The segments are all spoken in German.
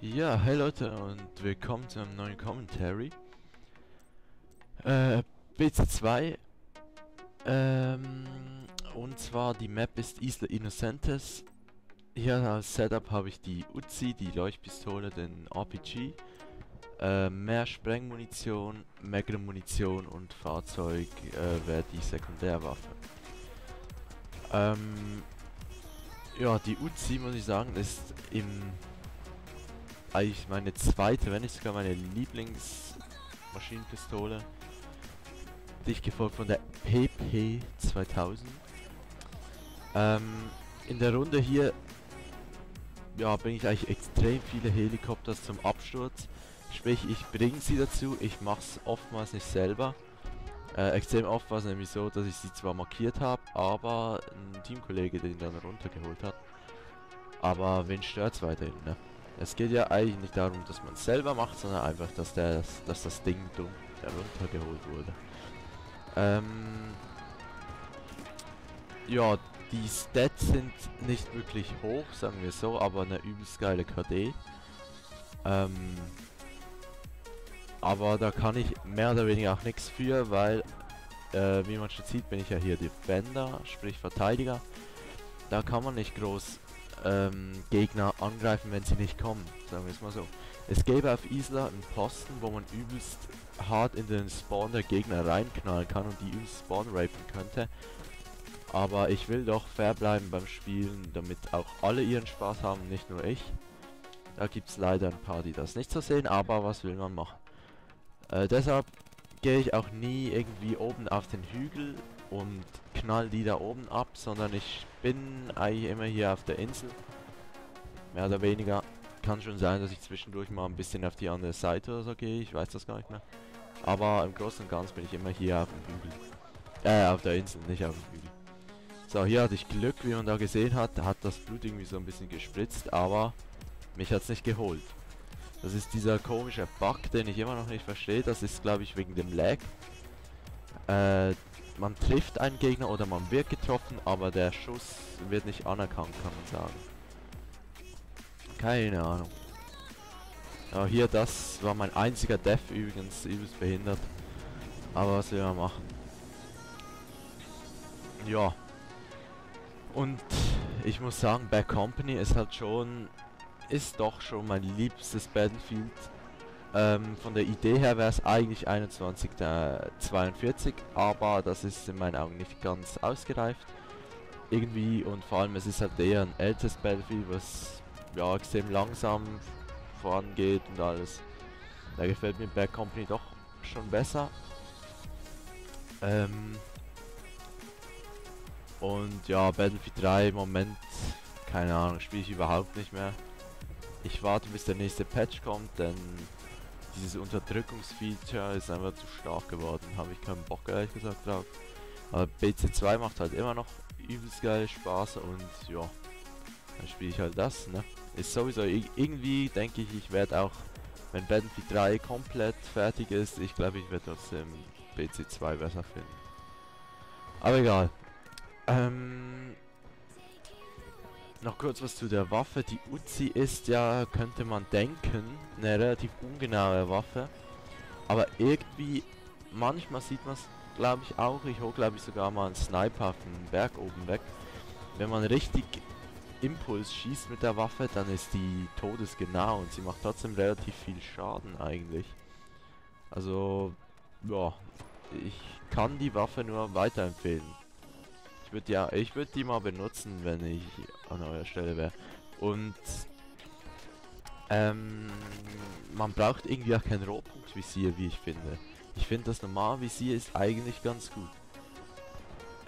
Ja, hey Leute und willkommen zu einem neuen Commentary. Äh, BC2. Ähm, und zwar die Map ist Isla Innocentes. Hier als Setup habe ich die Uzi, die Leuchtpistole, den RPG. Äh, mehr Sprengmunition, Magnum-Munition und Fahrzeug äh, wäre die Sekundärwaffe. Ähm, ja, die Uzi muss ich sagen, ist im eigentlich meine zweite, wenn nicht sogar meine Lieblingsmaschinenpistole. Dicht gefolgt von der PP 2000. Ähm, in der Runde hier ja, bringe ich eigentlich extrem viele Helikopters zum Absturz. Sprich, ich bringe sie dazu, ich mache es oftmals nicht selber. Äh, extrem oft war es nämlich so, dass ich sie zwar markiert habe, aber ein Teamkollege den dann runtergeholt hat. Aber wen stört's weiterhin, ne? Es geht ja eigentlich nicht darum, dass man es selber macht, sondern einfach, dass, der, dass das Ding dumm heruntergeholt wurde. Ähm, ja, die Stats sind nicht wirklich hoch, sagen wir so, aber eine übelst geile KD. Ähm, aber da kann ich mehr oder weniger auch nichts für, weil, äh, wie man schon sieht, bin ich ja hier Defender, sprich Verteidiger. Da kann man nicht groß ähm, Gegner angreifen, wenn sie nicht kommen, sagen wir es mal so. Es gäbe auf Isla einen Posten, wo man übelst hart in den Spawn der Gegner reinknallen kann und die übelst spawn rapen könnte. Aber ich will doch fair bleiben beim Spielen, damit auch alle ihren Spaß haben, nicht nur ich. Da gibt es leider ein paar, die das nicht so sehen, aber was will man machen. Äh, deshalb gehe ich auch nie irgendwie oben auf den Hügel und knall die da oben ab, sondern ich bin eigentlich immer hier auf der Insel. Mehr oder weniger. Kann schon sein, dass ich zwischendurch mal ein bisschen auf die andere Seite oder so gehe, ich weiß das gar nicht mehr. Aber im Großen und Ganzen bin ich immer hier auf dem Hügel. Äh, auf der Insel, nicht auf dem Hügel. So, hier hatte ich Glück, wie man da gesehen hat. Da hat das Blut irgendwie so ein bisschen gespritzt, aber mich hat es nicht geholt. Das ist dieser komische Bug, den ich immer noch nicht verstehe. Das ist, glaube ich, wegen dem Lag. Äh, man trifft einen Gegner oder man wird getroffen, aber der Schuss wird nicht anerkannt, kann man sagen. Keine Ahnung. Ja, hier, das war mein einziger Death übrigens, übelst behindert. Aber was will man machen? Ja. Und ich muss sagen, Bad Company ist halt schon, ist doch schon mein liebstes Battlefield ähm, von der Idee her wäre es eigentlich 2142, aber das ist in meinen Augen nicht ganz ausgereift. Irgendwie und vor allem es ist halt eher ein älteres Battlefield, was ja extrem langsam vorangeht und alles. Da gefällt mir Bad Company doch schon besser. Ähm und ja, Battlefield 3 im Moment, keine Ahnung, spiele ich überhaupt nicht mehr. Ich warte bis der nächste Patch kommt, denn dieses Unterdrückungsfeature ist einfach zu stark geworden. Habe ich keinen Bock ehrlich gesagt drauf. Aber BC2 macht halt immer noch übelst geil Spaß und ja, dann spiele ich halt das, ne? Ist sowieso irgendwie, denke ich, ich werde auch, wenn Battlefield 3 komplett fertig ist, ich glaube, ich werde trotzdem BC2 besser finden. Aber egal. Ähm, noch kurz was zu der Waffe. Die Uzi ist ja, könnte man denken, eine relativ ungenaue Waffe. Aber irgendwie, manchmal sieht man es, glaube ich, auch. Ich hole, glaube ich, sogar mal einen Sniper auf den Berg oben weg. Wenn man richtig Impuls schießt mit der Waffe, dann ist die todesgenau und sie macht trotzdem relativ viel Schaden eigentlich. Also, ja, ich kann die Waffe nur weiterempfehlen würde ja, ich würde die mal benutzen, wenn ich an eurer Stelle wäre. Und ähm, man braucht irgendwie auch kein Rohpunktvisier, wie ich finde. Ich finde das normale Visier ist eigentlich ganz gut.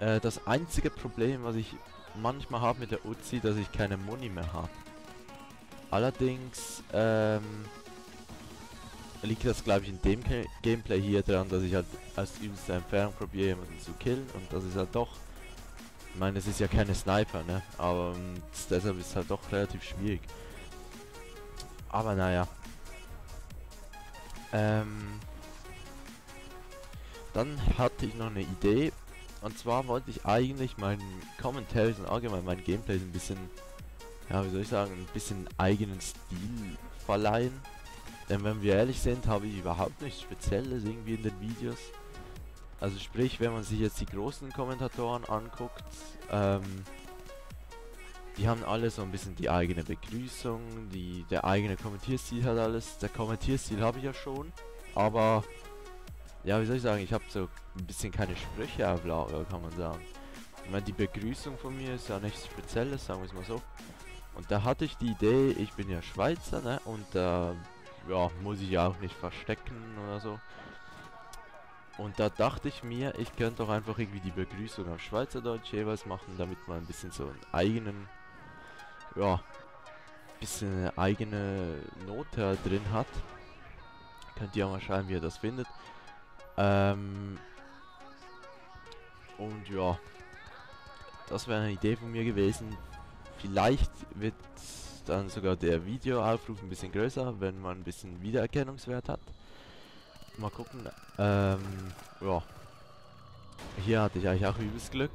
Äh, das einzige Problem, was ich manchmal habe mit der Uzi, dass ich keine Muni mehr habe. Allerdings ähm, liegt das glaube ich in dem Gameplay hier dran, dass ich halt aus übelster Entfernung probiere jemanden zu killen und das ist halt doch ich meine, es ist ja keine Sniper, ne? Aber ähm, deshalb ist es halt doch relativ schwierig. Aber naja. Ähm, dann hatte ich noch eine Idee. Und zwar wollte ich eigentlich meinen Commentaries und allgemein mein Gameplay ein bisschen, ja, wie soll ich sagen, ein bisschen eigenen Stil verleihen. Denn wenn wir ehrlich sind, habe ich überhaupt nichts Spezielles irgendwie in den Videos. Also sprich, wenn man sich jetzt die großen Kommentatoren anguckt, ähm, die haben alle so ein bisschen die eigene Begrüßung, die, der eigene Kommentierstil hat alles. Der Kommentierstil habe ich ja schon, aber ja, wie soll ich sagen, ich habe so ein bisschen keine Sprüche auf Lager, kann man sagen. Ich meine, die Begrüßung von mir ist ja nichts Spezielles, sagen wir es mal so. Und da hatte ich die Idee, ich bin ja Schweizer, ne, und da, äh, ja, muss ich ja auch nicht verstecken oder so. Und da dachte ich mir, ich könnte doch einfach irgendwie die Begrüßung auf Schweizerdeutsch jeweils machen, damit man ein bisschen so einen eigenen ja, bisschen eine eigene Note drin hat. Könnt ihr mal schauen, wie ihr das findet. Ähm und ja, das wäre eine Idee von mir gewesen. Vielleicht wird dann sogar der Videoaufruf ein bisschen größer, wenn man ein bisschen Wiedererkennungswert hat. Mal gucken. Ähm, ja. Hier hatte ich eigentlich auch übelst Glück.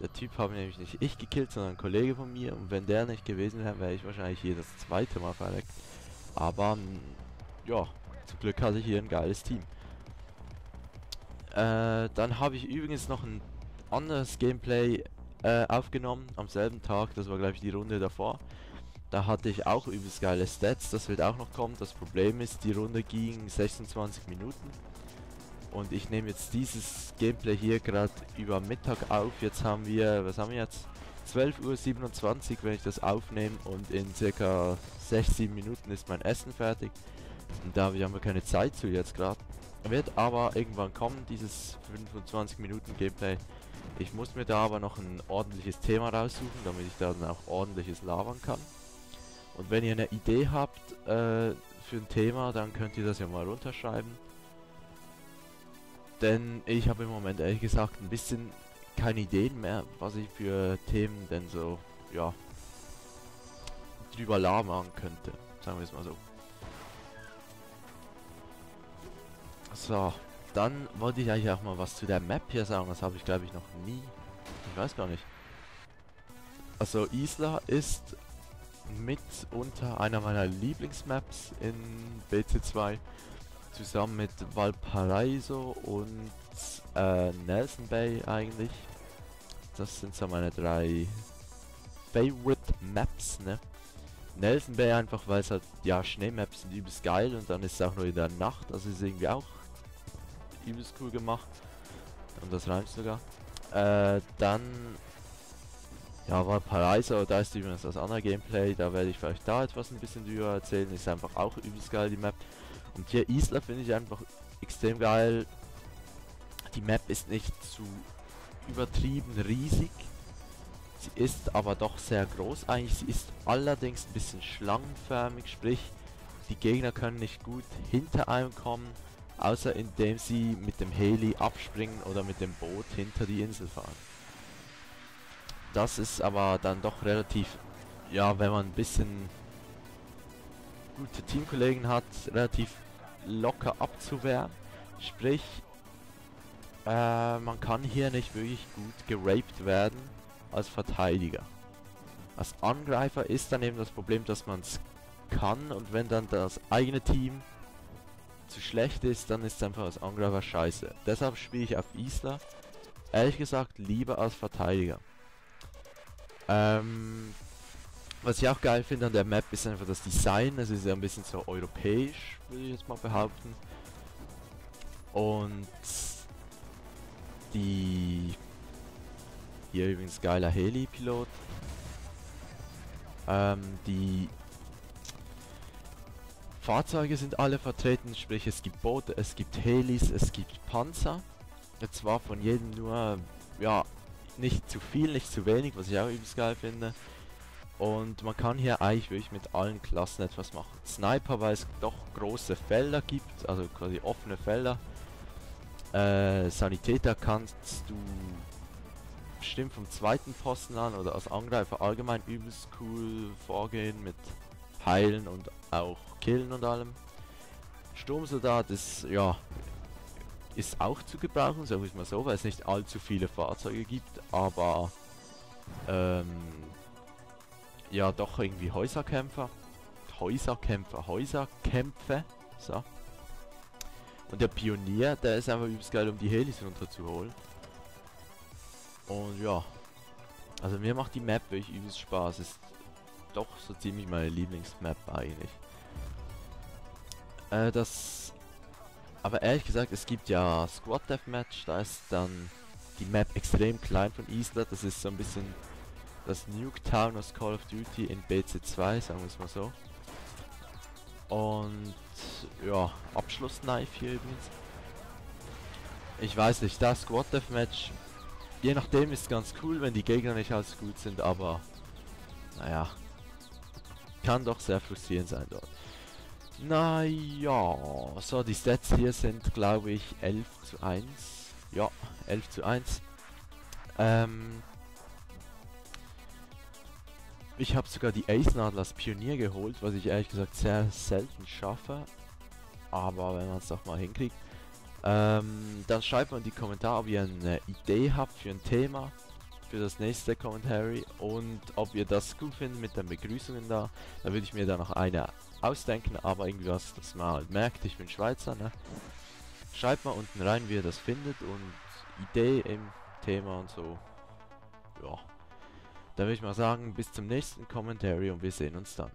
Der Typ habe nämlich nicht ich gekillt, sondern ein Kollege von mir. Und wenn der nicht gewesen wäre, wäre ich wahrscheinlich hier das zweite Mal verreckt. Aber, ja, zum Glück hatte ich hier ein geiles Team. Äh, dann habe ich übrigens noch ein anderes Gameplay äh, aufgenommen am selben Tag. Das war, glaube ich, die Runde davor. Da hatte ich auch übelst geile Stats. Das wird auch noch kommen. Das Problem ist, die Runde ging 26 Minuten. Und ich nehme jetzt dieses Gameplay hier gerade über Mittag auf. Jetzt haben wir, was haben wir jetzt? 12.27 Uhr, wenn ich das aufnehme und in circa 6-7 Minuten ist mein Essen fertig. Und da haben wir keine Zeit zu jetzt gerade. Wird aber irgendwann kommen, dieses 25 Minuten Gameplay. Ich muss mir da aber noch ein ordentliches Thema raussuchen, damit ich da dann auch ordentliches labern kann. Und wenn ihr eine Idee habt äh, für ein Thema, dann könnt ihr das ja mal runterschreiben. Denn ich habe im Moment ehrlich gesagt ein bisschen keine Ideen mehr, was ich für Themen denn so, ja, drüber labern könnte. Sagen wir es mal so. So, dann wollte ich eigentlich auch mal was zu der Map hier sagen. Das habe ich glaube ich noch nie. Ich weiß gar nicht. Also Isla ist mitunter einer meiner Lieblingsmaps in BC2 zusammen mit Valparaiso und äh, Nelson Bay eigentlich. Das sind so meine drei Favorite Maps, ne? Nelson Bay einfach, weil es halt, ja, Schneemaps sind übelst geil und dann ist es auch nur in der Nacht, also ist irgendwie auch übelst cool gemacht. Und das reimt sogar. Äh, dann, ja, Valparaiso, da ist übrigens das andere Gameplay, da werde ich vielleicht da etwas ein bisschen drüber erzählen, ist einfach auch übelst geil, die Map. Und hier Isla finde ich einfach extrem geil. Die Map ist nicht zu übertrieben riesig. Sie ist aber doch sehr groß eigentlich. Sie ist allerdings ein bisschen schlangenförmig, sprich die Gegner können nicht gut hinter einem kommen, außer indem sie mit dem Heli abspringen oder mit dem Boot hinter die Insel fahren. Das ist aber dann doch relativ, ja, wenn man ein bisschen gute Teamkollegen hat, relativ locker abzuwehren. Sprich, äh, man kann hier nicht wirklich gut geraped werden als Verteidiger. Als Angreifer ist dann eben das Problem, dass man es kann und wenn dann das eigene Team zu schlecht ist, dann ist es einfach als Angreifer scheiße. Deshalb spiele ich auf Isla, ehrlich gesagt, lieber als Verteidiger. Ähm, was ich auch geil finde an der Map ist einfach das Design. Es ist ja ein bisschen so europäisch, würde ich jetzt mal behaupten. Und die hier übrigens geiler Heli-Pilot. Ähm, die Fahrzeuge sind alle vertreten, sprich es gibt Boote, es gibt Helis, es gibt Panzer. Jetzt war von jedem nur, ja, nicht zu viel, nicht zu wenig, was ich auch übelst geil finde. Und man kann hier eigentlich wirklich mit allen Klassen etwas machen. Sniper, weil es doch große Felder gibt, also quasi offene Felder. Äh, Sanitäter kannst du bestimmt vom zweiten Posten an oder als Angreifer allgemein übelst cool vorgehen mit Heilen und auch Killen und allem. Sturmsoldat ist, ja, ist auch zu gebrauchen, sagen wir es mal so, weil es nicht allzu viele Fahrzeuge gibt, aber ähm, ja doch irgendwie Häuserkämpfer. Häuserkämpfer. Häuserkämpfe. So. Und der Pionier, der ist einfach übelst geil, um die Helis runterzuholen. Und ja. Also mir macht die Map wirklich übelst Spaß. Ist doch so ziemlich meine Lieblingsmap eigentlich. Äh, das... Aber ehrlich gesagt, es gibt ja Squad Deathmatch, da ist dann die Map extrem klein von Isla. Das ist so ein bisschen das Nuketown aus Call of Duty in BC2, sagen wir es mal so. Und ja, Abschlussknife hier übrigens. Ich weiß nicht, das Squad Deathmatch, je nachdem ist ganz cool, wenn die Gegner nicht alles gut sind, aber naja, kann doch sehr frustrierend sein dort. Naja, so die Stats hier sind glaube ich 11 zu 1. Ja, 11 zu 1. Ähm, ich habe sogar die Ace-Nadel als Pionier geholt, was ich ehrlich gesagt sehr selten schaffe. Aber wenn man es doch mal hinkriegt. Ähm, dann schreibt mal in die Kommentare, ob ihr eine Idee habt für ein Thema für das nächste Commentary und ob ihr das gut findet mit den Begrüßungen da. Da würde ich mir da noch eine ausdenken, aber irgendwie was, dass man halt merkt, ich bin Schweizer, ne? Schreibt mal unten rein, wie ihr das findet und Idee im Thema und so. Ja. Dann würde ich mal sagen, bis zum nächsten Commentary und wir sehen uns dann.